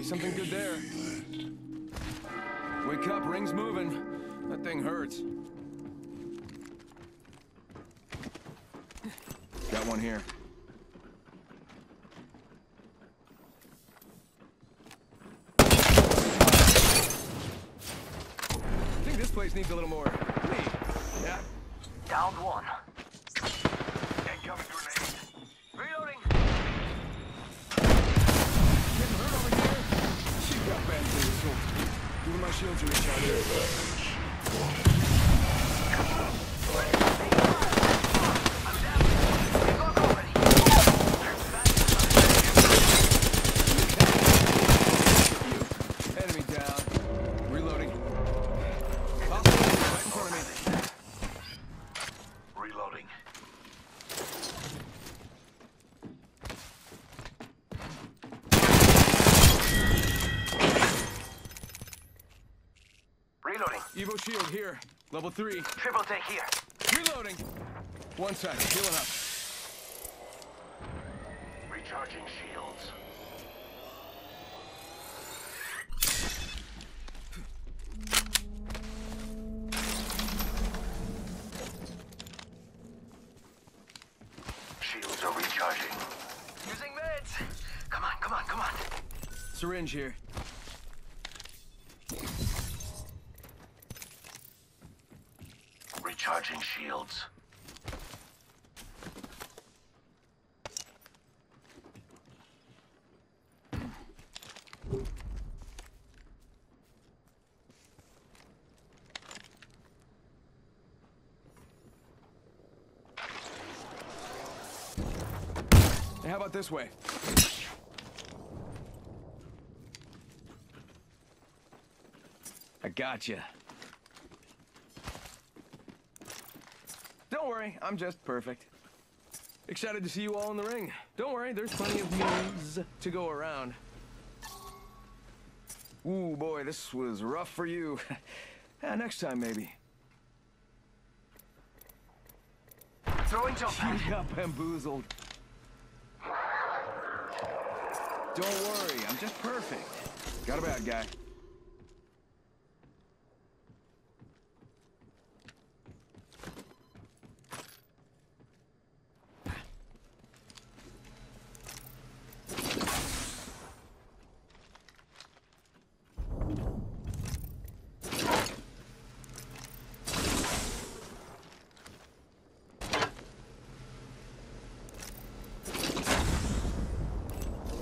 See something good there. Wake up, ring's moving. That thing hurts. Got one here. I think this place needs a little more. Yeah? Downed one. Shield to recharge. Enemy down. Reloading. Hostile right in front of me. Reloading. Reloading. Evo shield here. Level three. Triple take here. Reloading. One second. Healing up. Recharging shields. Shields are recharging. Using meds. Come on, come on, come on. Syringe here. Recharging shields. How about this way? I gotcha. Don't worry, I'm just perfect. Excited to see you all in the ring. Don't worry, there's plenty of moves to go around. Ooh, boy, this was rough for you. yeah, next time, maybe. Throwing jump You pad. got bamboozled. Don't worry, I'm just perfect. Got a bad guy.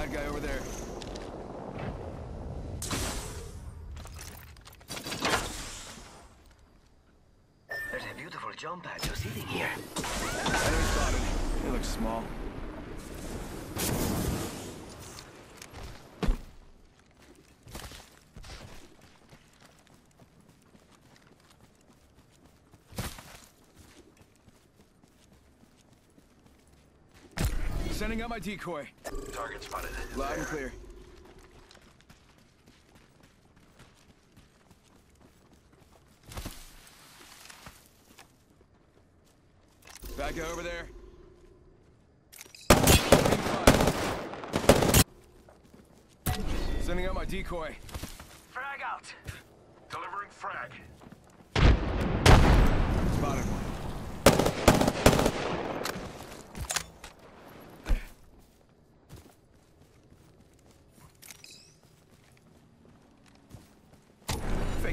Bad guy over there. There's a beautiful jump pad just sitting here. Enemy spotted. He looks small. Sending out my decoy. Target spotted. Loud and clear. Guy over there. Sending out my decoy. Frag out. Delivering frag. Spotted one.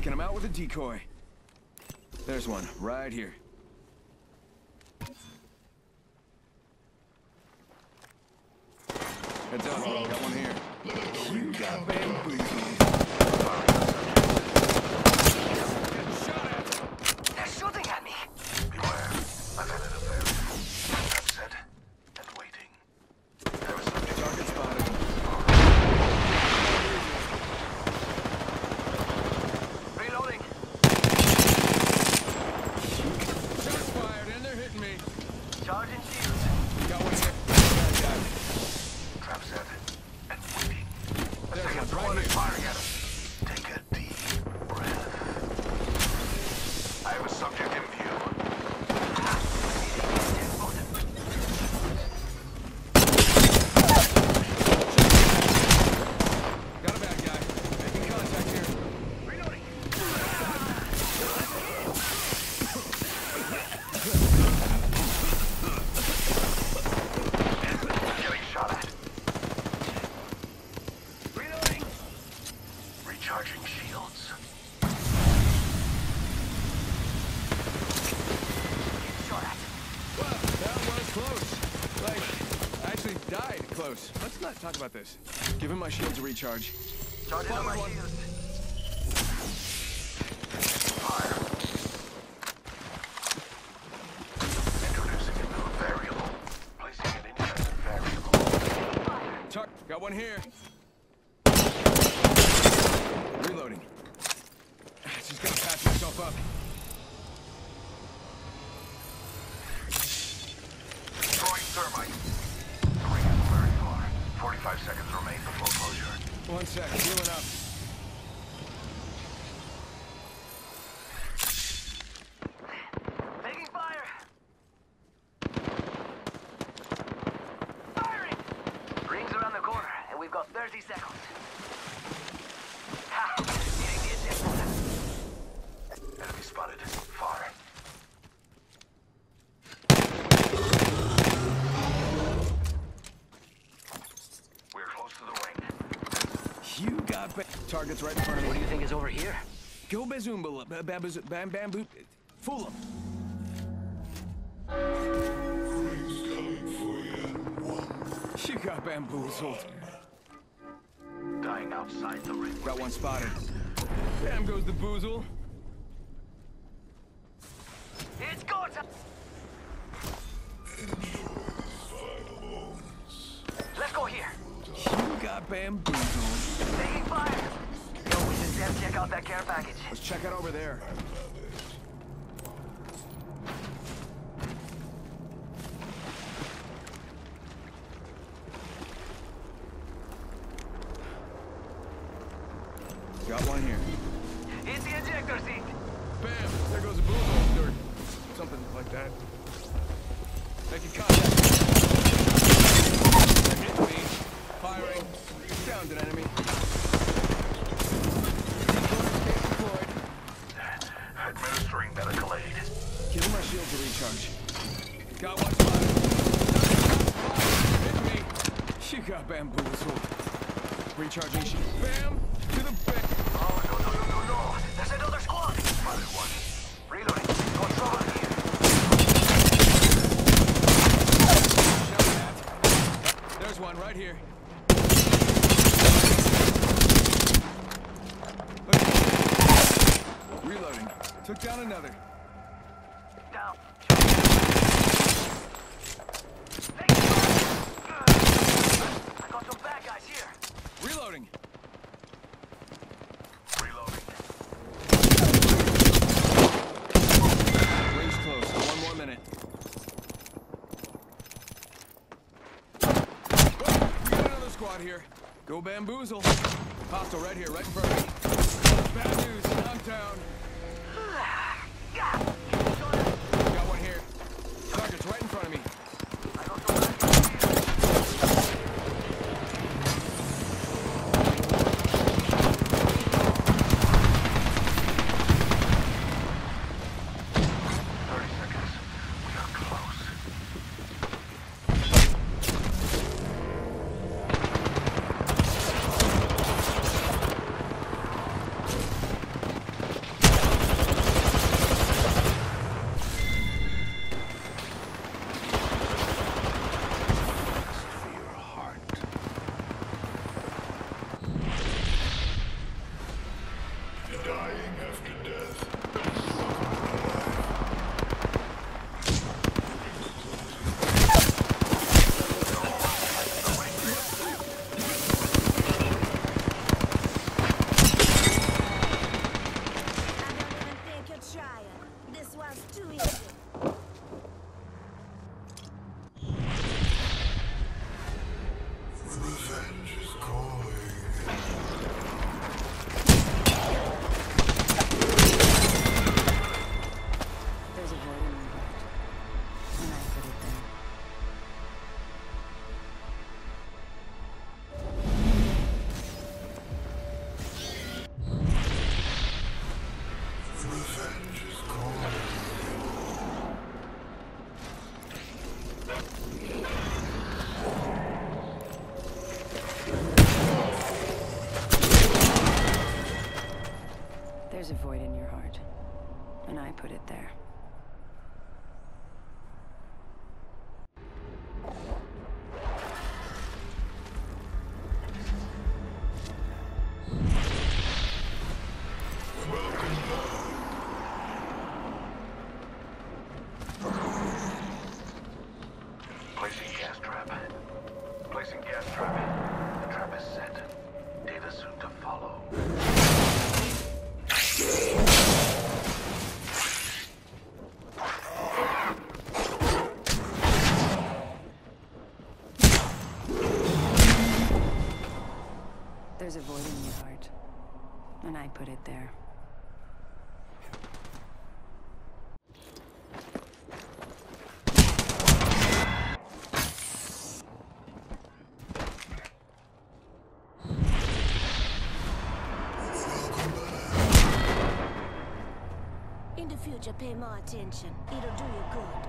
Faking him out with a decoy. There's one, right here. Heads up, got one here. You got bamboozled. Charging shields. Got one here. Bad guy. Trap set and waiting. A There's second one right one is here. firing at us. Take a deep breath. I have a subject in view. Got a bad Recharging shields. Shot at. Well, that was close. Like, actually died close. Let's not talk about this. Give him my shields a recharge. Charging on my one. shields. Fire. Introducing a new variable. Placing an interesting variable. Tuck, got one here. One sec, healing up. Taking fire. Firing. Rings around the corner, and we've got 30 seconds. Ha! Hitting the eject button. Enemy spotted. Far. We're close to the ring. You got ba- targets right in front of me. What do you think is over here? Go bazoomba, ba- babazoo, bam bamboo. Fool him. You got bamboozled. Dying outside the ring. Got one spotted. Bam goes the boozle. Bamboozled. Taking fire. Yo, we should def check out that care package. Let's check it over there. Got one here. It's the ejector seat. Bam! There goes a boozle. Or something like that. Making contact. Downed an enemy. Administering medical aid. Give him my shield to recharge. Got one spotted. Hit me. She got bamboozled. Recharging shield. Bam! To the back. Oh, no, no, no, no, no. There's another squad. Spotted one. Reloading. No trouble here. Shout that. There's one right here. Reloading. Took down another. Down. Taking fire. I got some bad guys here. Reloading. Reloading. Rings close. One more minute. Well, we got another squad here. Go bamboozle. Hostile right here, right in front of me. Bad news. I'm. just calling. I put it there. Hunter's avoiding your heart. And I put it there. In the future, pay more attention. It'll do you good.